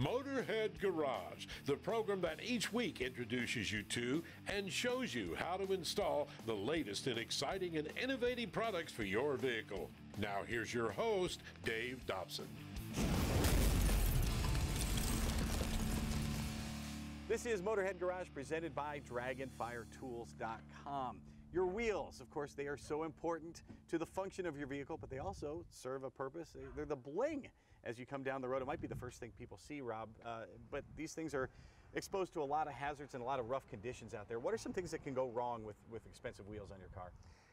Motorhead Garage, the program that each week introduces you to and shows you how to install the latest in exciting and innovative products for your vehicle. Now, here's your host, Dave Dobson. This is Motorhead Garage presented by DragonFireTools.com. Your wheels, of course, they are so important to the function of your vehicle, but they also serve a purpose. They're the bling as you come down the road. It might be the first thing people see, Rob, uh, but these things are exposed to a lot of hazards and a lot of rough conditions out there. What are some things that can go wrong with, with expensive wheels on your car?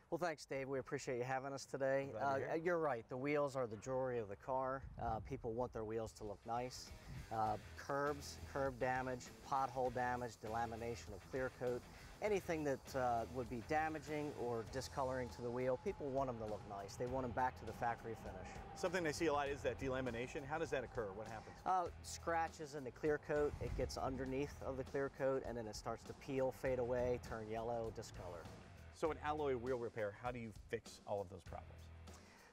Well, thanks, Dave. We appreciate you having us today. Uh, you're right. The wheels are the jewelry of the car. Uh, people want their wheels to look nice. Uh, curbs, curb damage, pothole damage, delamination of clear coat, anything that uh, would be damaging or discoloring to the wheel, people want them to look nice. They want them back to the factory finish. Something they see a lot is that delamination. How does that occur? What happens? Uh, scratches in the clear coat. It gets underneath of the clear coat and then it starts to peel, fade away, turn yellow, discolor. So an alloy wheel repair, how do you fix all of those problems?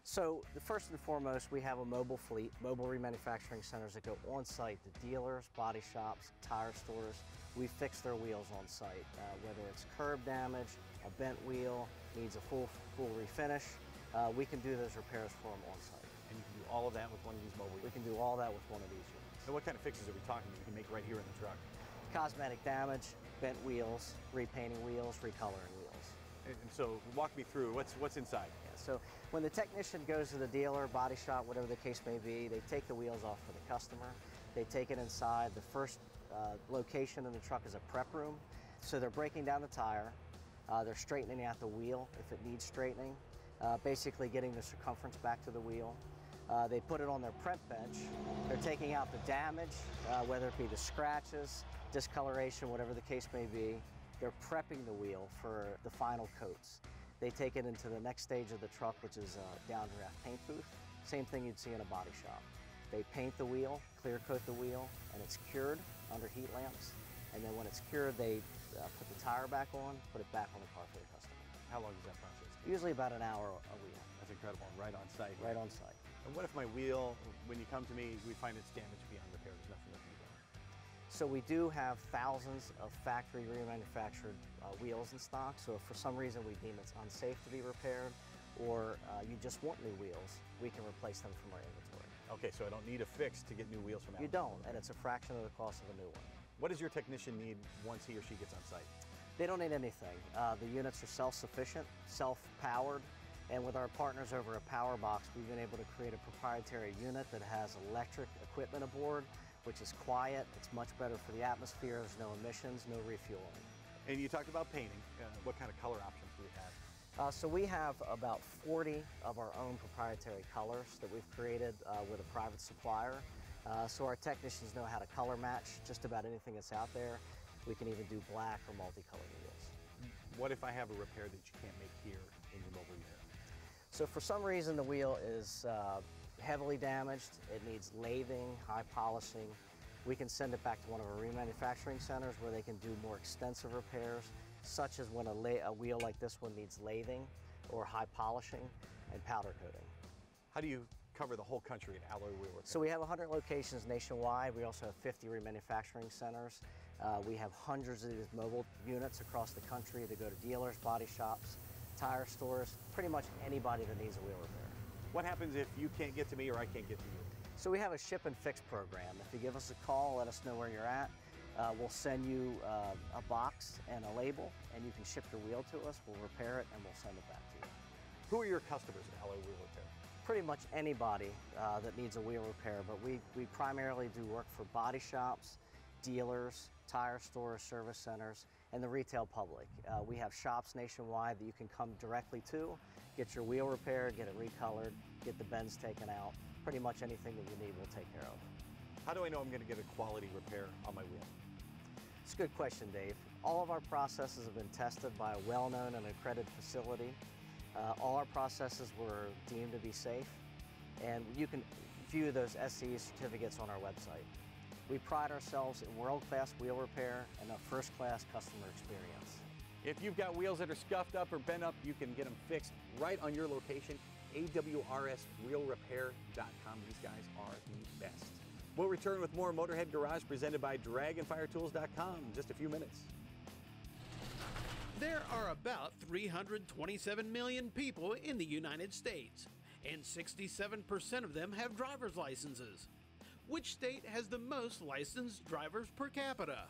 So the first and foremost, we have a mobile fleet, mobile remanufacturing centers that go on site the dealers, body shops, tire stores. We fix their wheels on site, uh, whether it's curb damage, a bent wheel, needs a full, full refinish. Uh, we can do those repairs for them on site. And you can do all of that with one of these mobile We can do all that with one of these units. So what kind of fixes are we talking about you can make right here in the truck? Cosmetic damage, bent wheels, repainting wheels, recoloring wheels. And so walk me through, what's, what's inside? Yeah, so when the technician goes to the dealer, body shop, whatever the case may be, they take the wheels off for the customer. They take it inside. The first uh, location in the truck is a prep room. So they're breaking down the tire. Uh, they're straightening out the wheel if it needs straightening. Uh, basically getting the circumference back to the wheel. Uh, they put it on their prep bench. They're taking out the damage, uh, whether it be the scratches, discoloration, whatever the case may be. They're prepping the wheel for the final coats. They take it into the next stage of the truck, which is a downdraft paint booth. Same thing you'd see in a body shop. They paint the wheel, clear coat the wheel, and it's cured under heat lamps. And then when it's cured, they uh, put the tire back on, put it back on the car for the customer. How long does that process take? Usually about an hour a wheel. That's incredible, right on site. Right on site. And what if my wheel, when you come to me, we find it's damaged beyond repair, there's nothing that can be done? So we do have thousands of factory remanufactured uh, wheels in stock. So if for some reason we deem it's unsafe to be repaired, or uh, you just want new wheels, we can replace them from our inventory. Okay, so I don't need a fix to get new wheels from You don't, and it's a fraction of the cost of a new one. What does your technician need once he or she gets on site? They don't need anything. Uh, the units are self-sufficient, self-powered, and with our partners over at PowerBox, we've been able to create a proprietary unit that has electric equipment aboard, which is quiet, it's much better for the atmosphere, there's no emissions, no refueling. And you talked about painting. Uh, what kind of color options do we have? Uh, so we have about 40 of our own proprietary colors that we've created uh, with a private supplier. Uh, so our technicians know how to color match just about anything that's out there. We can even do black or multicolored wheels. What if I have a repair that you can't make here in your mobile unit? So for some reason the wheel is uh, heavily damaged, it needs lathing, high polishing, we can send it back to one of our remanufacturing centers where they can do more extensive repairs, such as when a, a wheel like this one needs lathing or high polishing and powder coating. How do you cover the whole country in alloy wheel repair? So we have 100 locations nationwide. We also have 50 remanufacturing centers. Uh, we have hundreds of these mobile units across the country that go to dealers, body shops, tire stores, pretty much anybody that needs a wheel repair. What happens if you can't get to me or I can't get to you? So we have a ship and fix program. If you give us a call, let us know where you're at. Uh, we'll send you uh, a box and a label, and you can ship your wheel to us. We'll repair it, and we'll send it back to you. Who are your customers at Alloy Wheel Repair? Pretty much anybody uh, that needs a wheel repair, but we, we primarily do work for body shops, dealers, tire stores, service centers, and the retail public. Uh, we have shops nationwide that you can come directly to, get your wheel repaired, get it recolored, get the bends taken out. Pretty much anything that you need we'll take care of. How do I know I'm going to get a quality repair on my wheel? It's a good question, Dave. All of our processes have been tested by a well-known and accredited facility. Uh, all our processes were deemed to be safe, and you can view those SCE certificates on our website. We pride ourselves in world-class wheel repair and a first-class customer experience. If you've got wheels that are scuffed up or bent up, you can get them fixed right on your location. AWRSWheelRepair.com. These guys are the best. We'll return with more Motorhead Garage presented by DragonFireTools.com in just a few minutes. There are about 327 million people in the United States, and 67% of them have driver's licenses. Which state has the most licensed drivers per capita?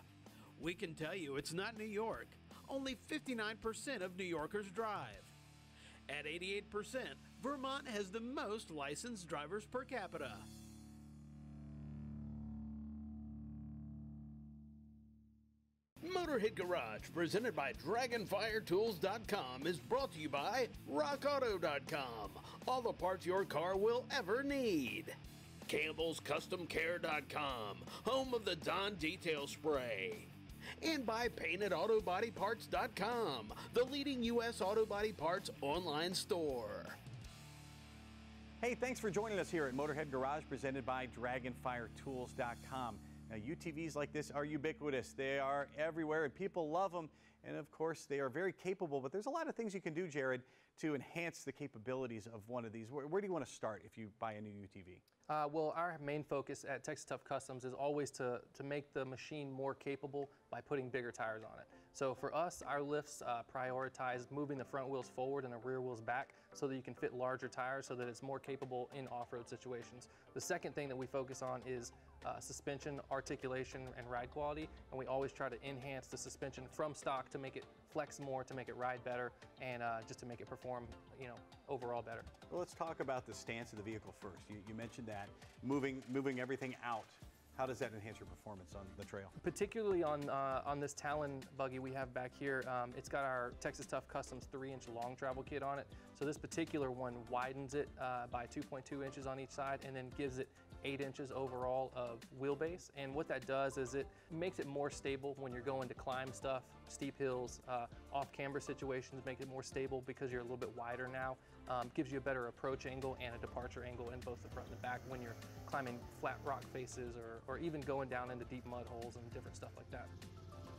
We can tell you it's not New York. Only 59% of New Yorkers drive. At 88%, Vermont has the most licensed drivers per capita. Motorhead Garage, presented by DragonFireTools.com, is brought to you by RockAuto.com. All the parts your car will ever need. Campbell's Campbell'sCustomCare.com, home of the Don Detail Spray. And by PaintedAutoBodyParts.com, the leading U.S. auto body parts online store. Hey, thanks for joining us here at Motorhead Garage presented by DragonFireTools.com. Now, UTVs like this are ubiquitous. They are everywhere and people love them. And of course, they are very capable, but there's a lot of things you can do, Jared, to enhance the capabilities of one of these. Where, where do you want to start if you buy a new UTV? Uh, well, our main focus at Texas Tough Customs is always to, to make the machine more capable by putting bigger tires on it. So for us, our lifts uh, prioritize moving the front wheels forward and the rear wheels back so that you can fit larger tires so that it's more capable in off-road situations. The second thing that we focus on is uh, suspension, articulation, and ride quality, and we always try to enhance the suspension from stock to make it flex more, to make it ride better, and uh, just to make it perform, you know, overall better. Well, let's talk about the stance of the vehicle first. You, you mentioned that moving moving everything out. How does that enhance your performance on the trail? Particularly on uh, on this Talon buggy we have back here, um, it's got our Texas Tough Customs 3-inch long travel kit on it. So this particular one widens it uh, by 2.2 inches on each side and then gives it eight inches overall of wheelbase. And what that does is it makes it more stable when you're going to climb stuff, steep hills, uh, off-camber situations, make it more stable because you're a little bit wider now. Um, gives you a better approach angle and a departure angle in both the front and the back when you're climbing flat rock faces or, or even going down into deep mud holes and different stuff like that.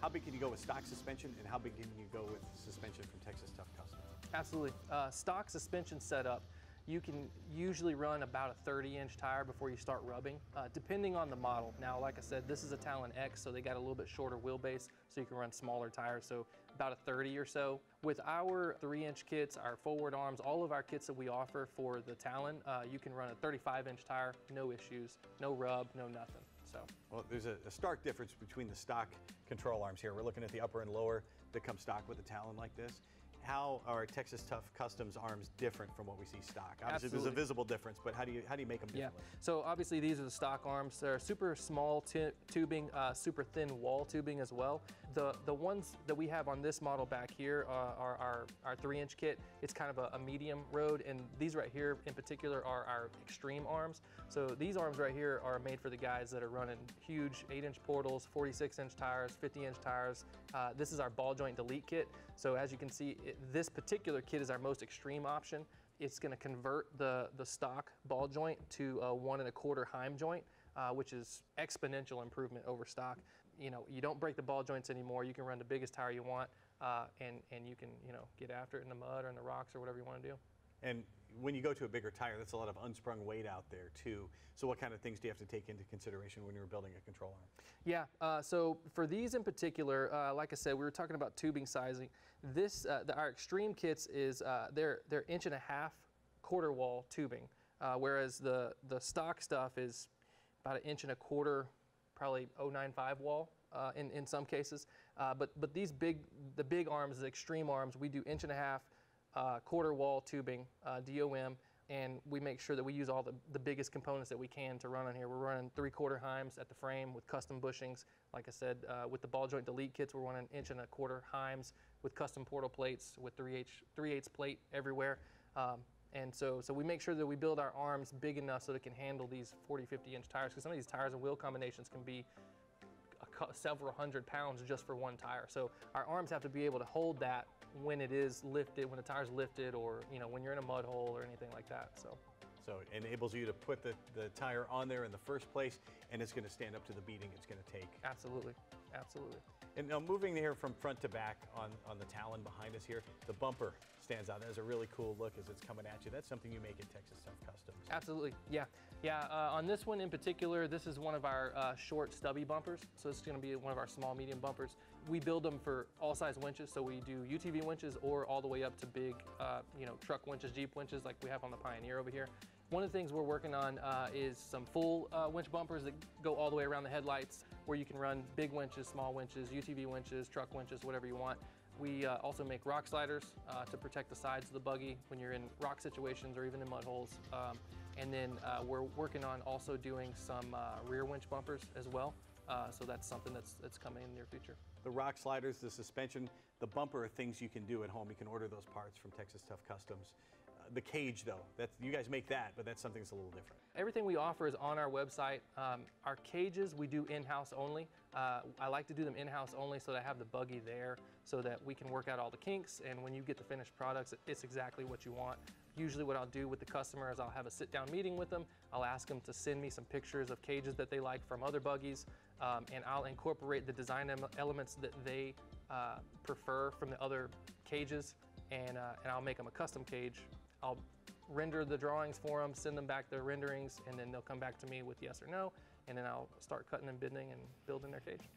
How big can you go with stock suspension and how big can you go with suspension from Texas Tough Customs? Absolutely. Uh, stock suspension setup you can usually run about a 30 inch tire before you start rubbing, uh, depending on the model. Now, like I said, this is a Talon X, so they got a little bit shorter wheelbase, so you can run smaller tires, so about a 30 or so. With our three inch kits, our forward arms, all of our kits that we offer for the Talon, uh, you can run a 35 inch tire, no issues, no rub, no nothing. So. Well, there's a, a stark difference between the stock control arms here. We're looking at the upper and lower that come stock with a Talon like this how are Texas Tough Customs arms different from what we see stock? Obviously, Absolutely. there's a visible difference, but how do you how do you make them different? Yeah. So obviously, these are the stock arms. They're super small tubing, uh, super thin wall tubing as well. The the ones that we have on this model back here uh, are our our three inch kit. It's kind of a, a medium road, and these right here in particular are our extreme arms. So these arms right here are made for the guys that are running huge 8-inch portals, 46-inch tires, 50-inch tires. Uh, this is our ball joint delete kit. So as you can see, it, this particular kit is our most extreme option. It's going to convert the, the stock ball joint to a one and a quarter Heim joint, uh, which is exponential improvement over stock. You know, you don't break the ball joints anymore. You can run the biggest tire you want, uh, and, and you can, you know, get after it in the mud or in the rocks or whatever you want to do. And when you go to a bigger tire, that's a lot of unsprung weight out there too. So what kind of things do you have to take into consideration when you're building a control arm? Yeah, uh, so for these in particular, uh, like I said, we were talking about tubing sizing. This, uh, the, our extreme kits is, uh, they're, they're inch and a half quarter wall tubing, uh, whereas the, the stock stuff is about an inch and a quarter, probably 095 wall. Uh, in, in some cases, but but these big the big arms, the extreme arms, we do inch and a half, uh, quarter wall tubing, uh, DOM, and we make sure that we use all the, the biggest components that we can to run on here. We're running three quarter Heims at the frame with custom bushings. Like I said, uh, with the ball joint delete kits, we're running inch and a quarter Heims with custom portal plates with 3 8 3 8 plate everywhere. Um, and so, so we make sure that we build our arms big enough so they can handle these 40, 50 inch tires because some of these tires and wheel combinations can be several hundred pounds just for one tire. So our arms have to be able to hold that when it is lifted, when the tire's lifted, or you know when you're in a mud hole or anything like that. So. So it enables you to put the, the tire on there in the first place. and it's going to stand up to the beating it's going to take. Absolutely, absolutely. And now moving here from front to back on, on the Talon behind us here, the bumper stands out. That has a really cool look as it's coming at you. That's something you make at Texas Tough Customs. Absolutely, yeah. Yeah, uh, on this one in particular, this is one of our uh, short stubby bumpers. So it's gonna be one of our small medium bumpers. We build them for all size winches, so we do UTV winches or all the way up to big, uh, you know, truck winches, Jeep winches like we have on the Pioneer over here. One of the things we're working on uh, is some full uh, winch bumpers that go all the way around the headlights where you can run big winches, small winches, UTV winches, truck winches, whatever you want. We uh, also make rock sliders uh, to protect the sides of the buggy when you're in rock situations or even in mud holes. Um, and then uh, we're working on also doing some uh, rear winch bumpers as well. So that's something that's, that's coming in the near future. The rock sliders, the suspension, the bumper are things you can do at home. You can order those parts from Texas Tough Customs. The cage, though, that's, you guys make that, but that's something that's a little different. Everything we offer is on our website. Um, our cages we do in-house only. Uh, I like to do them in-house only so that I have the buggy there so that we can work out all the kinks and when you get the finished products, it's exactly what you want. Usually what I'll do with the customer is I'll have a sit-down meeting with them. I'll ask them to send me some pictures of cages that they like from other buggies um, and I'll incorporate the design elements that they uh, prefer from the other cages and, uh, and I'll make them a custom cage. I'll render the drawings for them, send them back their renderings, and then they'll come back to me with yes or no, and then I'll start cutting and bending and building their cage.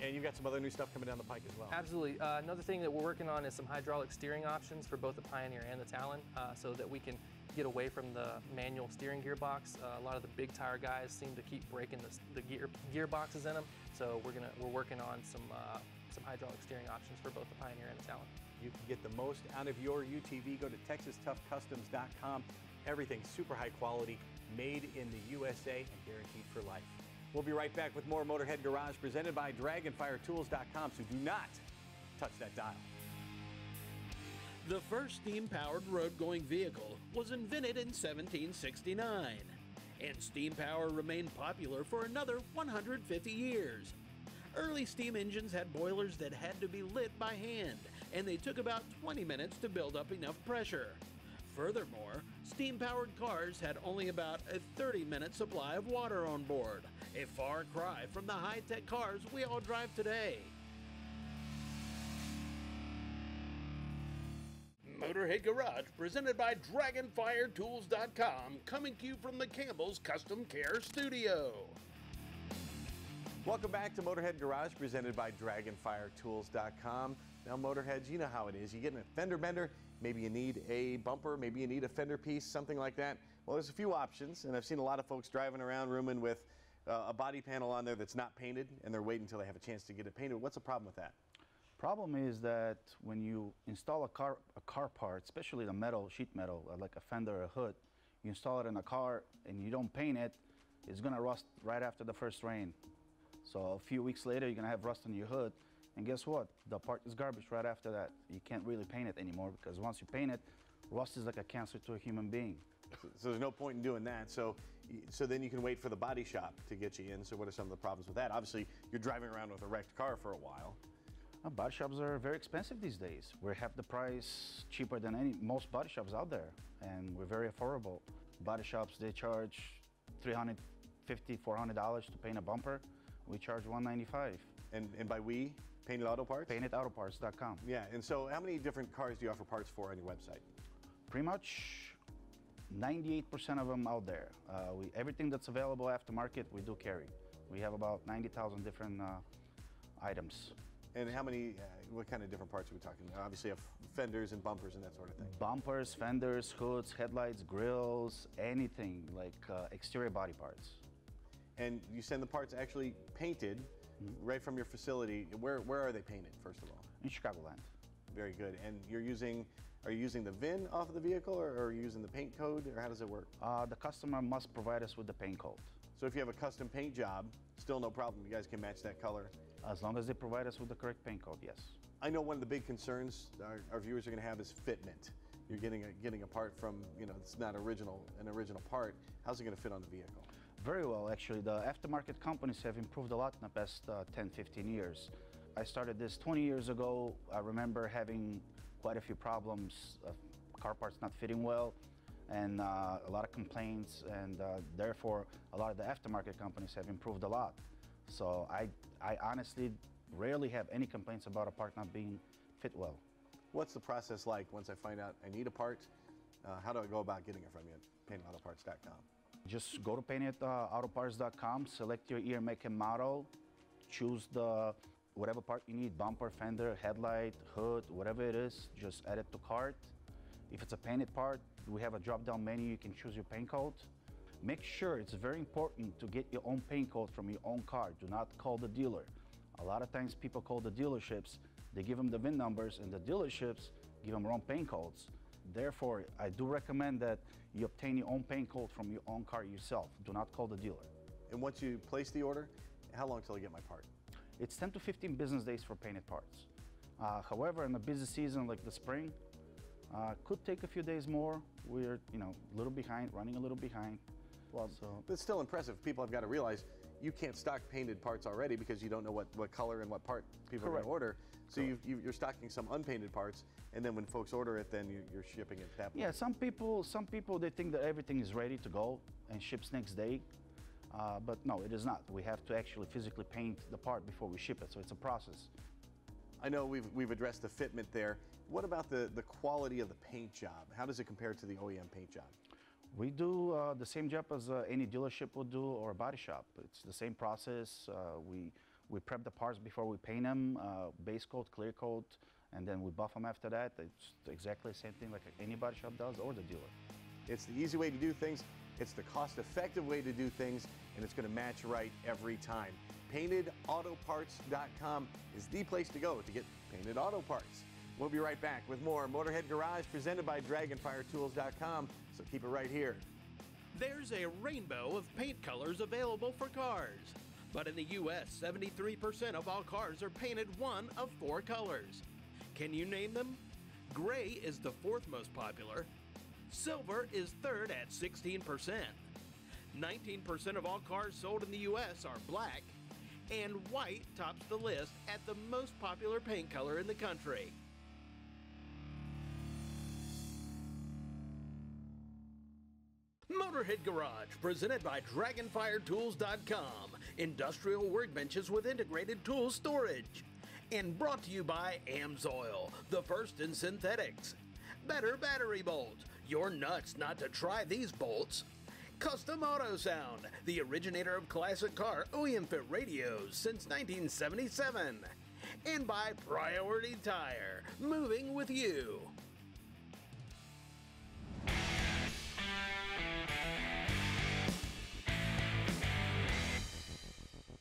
And you've got some other new stuff coming down the pike as well. Absolutely. Uh, another thing that we're working on is some hydraulic steering options for both the Pioneer and the Talon uh, so that we can get away from the manual steering gearbox. Uh, a lot of the big tire guys seem to keep breaking the, the gear gearboxes in them. So we're, gonna, we're working on some, uh, some hydraulic steering options for both the Pioneer and the Talon. You can get the most out of your UTV. Go to texastoughcustoms.com. Everything super high quality, made in the USA and guaranteed for life. We'll be right back with more Motorhead Garage presented by DragonFireTools.com, so do not touch that dial. The first steam-powered road-going vehicle was invented in 1769, and steam power remained popular for another 150 years. Early steam engines had boilers that had to be lit by hand, and they took about 20 minutes to build up enough pressure. Furthermore, steam powered cars had only about a 30 minute supply of water on board, a far cry from the high tech cars we all drive today. Motorhead Garage, presented by DragonFireTools.com, coming to you from the Campbell's Custom Care Studio. Welcome back to Motorhead Garage, presented by DragonFireTools.com. Now, Motorheads, you know how it is. You get a fender bender, maybe you need a bumper, maybe you need a fender piece, something like that. Well, there's a few options, and I've seen a lot of folks driving around rooming with uh, a body panel on there that's not painted, and they're waiting until they have a chance to get it painted. What's the problem with that? Problem is that when you install a car, a car part, especially the metal, sheet metal, uh, like a fender or a hood, you install it in a car and you don't paint it, it's gonna rust right after the first rain. So a few weeks later, you're gonna have rust on your hood. And guess what? The part is garbage right after that. You can't really paint it anymore because once you paint it, rust is like a cancer to a human being. So, there's no point in doing that. So, so then you can wait for the body shop to get you in. So what are some of the problems with that? Obviously, you're driving around with a wrecked car for a while. Well, body shops are very expensive these days. We have the price cheaper than any most body shops out there, and we're very affordable. Body shops they charge 350 $400 to paint a bumper. We charge 195 And, and by we, Painted Auto Parts? paintedautoparts.com. Yeah, and so how many different cars do you offer parts for on your website? Pretty much 98% of them out there. Uh, we, everything that's available aftermarket, we do carry. We have about 90,000 different uh, items. And how many, uh, what kind of different parts are we talking? about? Obviously, have fenders and bumpers and that sort of thing. Bumpers, fenders, hoods, headlights, grills, anything like uh, exterior body parts. And you send the parts actually painted right from your facility. Where, where are they painted, first of all? In Chicagoland. Very good. And you're using, are you using the VIN off of the vehicle or, or are you using the paint code or how does it work? Uh, the customer must provide us with the paint code. So if you have a custom paint job, still no problem. You guys can match that color. As long as they provide us with the correct paint code, yes. I know one of the big concerns our, our viewers are going to have is fitment. You're getting a, getting a part from, you know, it's not original, an original part. How's it going to fit on the vehicle? Very well, actually. The aftermarket companies have improved a lot in the past uh, 10, 15 years. I started this 20 years ago. I remember having quite a few problems of car parts not fitting well. and uh, a lot of complaints, and uh, therefore a lot of the aftermarket companies have improved a lot. So I, I honestly rarely have any complaints about a part not being fit well. What's the process like once I find out I need a part? Uh, how do I go about getting it from you at paintedautoparts.com? Just go to paintedautoparts.com, uh, select your year, make, and model, choose the whatever part you need, bumper, fender, headlight, hood, whatever it is, just add it to cart. If it's a painted part, we have a drop-down menu, you can choose your paint coat. Make sure it's very important to get your own paint coat from your own car. Do not call the dealer. A lot of times people call the dealerships, they give them the VIN numbers and the dealerships give them wrong paint codes. Therefore, I do recommend that you obtain your own paint code from your own car yourself. Do not call the dealer. And once you place the order, how long till I get my part? It's 10 to 15 business days for painted parts. Uh, however, in a busy season like the spring, uh, could take a few days more. We're, you know, a little behind, running a little behind. Well, so that's still impressive. People have got to realize you can't stock painted parts already because you don't know what, what color and what part people are going to order. So you, you're stocking some unpainted parts, and then when folks order it, then you, you're shipping it that. Yeah, some people, some people they think that everything is ready to go and ships next day, uh, but no, it is not. We have to actually physically paint the part before we ship it, so it's a process. I know we've, we've addressed the fitment there. What about the, the quality of the paint job? How does it compare to the OEM paint job? We do uh, the same job as uh, any dealership would do or a body shop. It's the same process. Uh, we, we prep the parts before we paint them, uh, base coat, clear coat, and then we buff them after that. It's exactly the same thing like any body shop does or the dealer. It's the easy way to do things, it's the cost effective way to do things, and it's going to match right every time. PaintedAutoParts.com is the place to go to get painted auto parts. We'll be right back with more Motorhead Garage presented by DragonFireTools.com, so keep it right here. There's a rainbow of paint colors available for cars. But in the US, 73% of all cars are painted one of four colors. Can you name them? Gray is the fourth most popular. Silver is third at 16%. 19% of all cars sold in the US are black. And white tops the list at the most popular paint color in the country. Motorhead Garage, presented by DragonFireTools.com. Industrial workbenches with integrated tool storage. And brought to you by AMSOIL, the first in synthetics. Better battery bolts. You're nuts not to try these bolts. Custom Auto Sound, the originator of classic car OEM fit radios since 1977. And by Priority Tire, moving with you.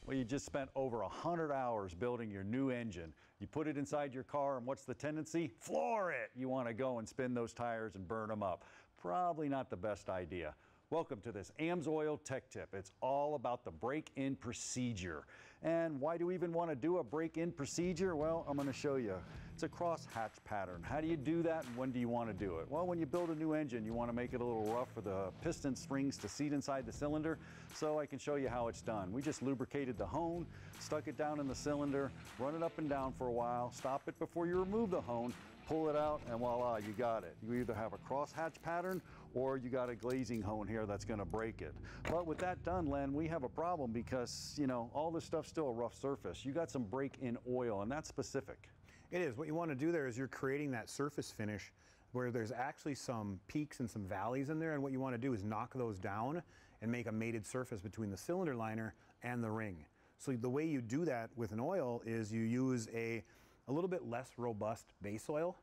Well, you just spent over 100 hours building your new engine. You put it inside your car, and what's the tendency? Floor it! You want to go and spin those tires and burn them up. Probably not the best idea. Welcome to this AMSOIL Tech Tip. It's all about the break-in procedure. And why do we even want to do a break-in procedure? Well, I'm going to show you. It's a cross-hatch pattern. How do you do that and when do you want to do it? Well, when you build a new engine, you want to make it a little rough for the piston springs to seat inside the cylinder. So I can show you how it's done. We just lubricated the hone, stuck it down in the cylinder, run it up and down for a while, stop it before you remove the hone, pull it out, and voila, you got it. You either have a crosshatch pattern or you got a glazing hone here that's gonna break it. But with that done, Len, we have a problem because, you know, all this stuff's still a rough surface. You got some break-in oil, and that's specific. It is. What you want to do there is you're creating that surface finish where there's actually some peaks and some valleys in there, and what you want to do is knock those down and make a mated surface between the cylinder liner and the ring. So the way you do that with an oil is you use a, a little bit less robust base oil,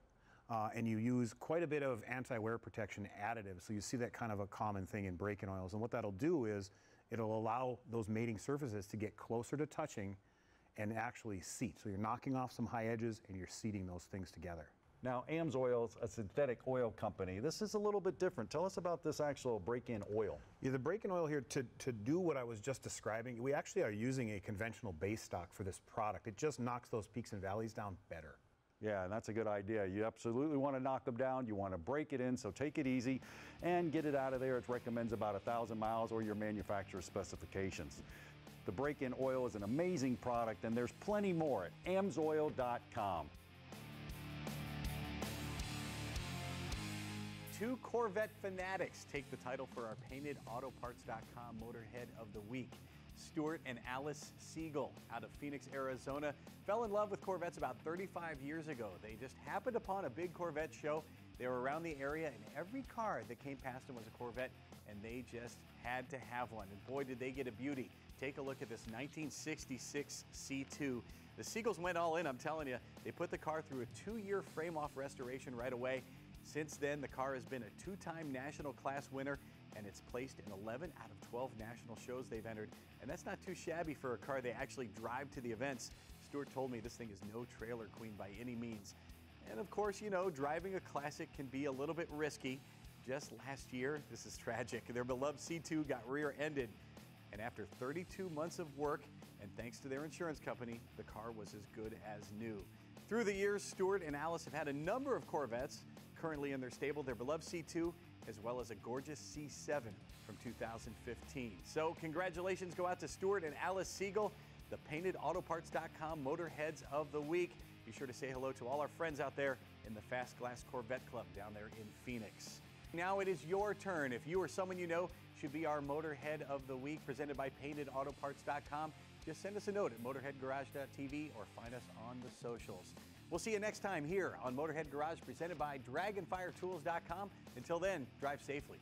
uh, and you use quite a bit of anti-wear protection additives. So you see that kind of a common thing in break-in oils, and what that'll do is it'll allow those mating surfaces to get closer to touching and actually seat. So you're knocking off some high edges and you're seating those things together. Now, AMSOIL's a synthetic oil company. This is a little bit different. Tell us about this actual break-in oil. Yeah, the break-in oil here, to, to do what I was just describing, we actually are using a conventional base stock for this product. It just knocks those peaks and valleys down better. Yeah, and that's a good idea. You absolutely want to knock them down. You want to break it in, so take it easy and get it out of there. It recommends about a 1,000 miles or your manufacturer's specifications. The break-in oil is an amazing product, and there's plenty more at amsoil.com. two Corvette fanatics take the title for our paintedautoparts.com Motorhead of the Week. Stuart and Alice Siegel out of Phoenix, Arizona, fell in love with Corvettes about 35 years ago. They just happened upon a big Corvette show. They were around the area, and every car that came past them was a Corvette, and they just had to have one. And boy, did they get a beauty. Take a look at this 1966 C2. The Siegels went all in, I'm telling you. They put the car through a two year frame off restoration right away. Since then, the car has been a two time national class winner and it's placed in 11 out of 12 national shows they've entered. And that's not too shabby for a car they actually drive to the events. Stuart told me this thing is no trailer queen by any means. And of course, you know, driving a classic can be a little bit risky. Just last year, this is tragic. Their beloved C2 got rear ended. And after 32 months of work, and thanks to their insurance company, the car was as good as new. Through the years, Stuart and Alice have had a number of Corvettes currently in their stable, their beloved C2, as well as a gorgeous C7 from 2015. So, congratulations go out to Stuart and Alice Siegel, the paintedautoparts.com Motorheads of the Week. Be sure to say hello to all our friends out there in the Fast Glass Corvette Club down there in Phoenix. Now it is your turn. If you or someone you know should be our Motorhead of the Week, presented by paintedautoparts.com, just send us a note at motorheadgarage.tv or find us on the socials. We'll see you next time here on Motorhead Garage, presented by DragonFireTools.com. Until then, drive safely.